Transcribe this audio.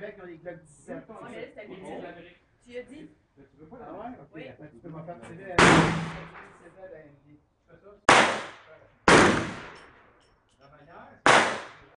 Québec, ils ont des Glock 17. Ouais, mais là, c'était Oui, c'est l'Amérique. Tu as dit? Ah ouais? Ok, Oui. attends, tu peux m'en faire tirer.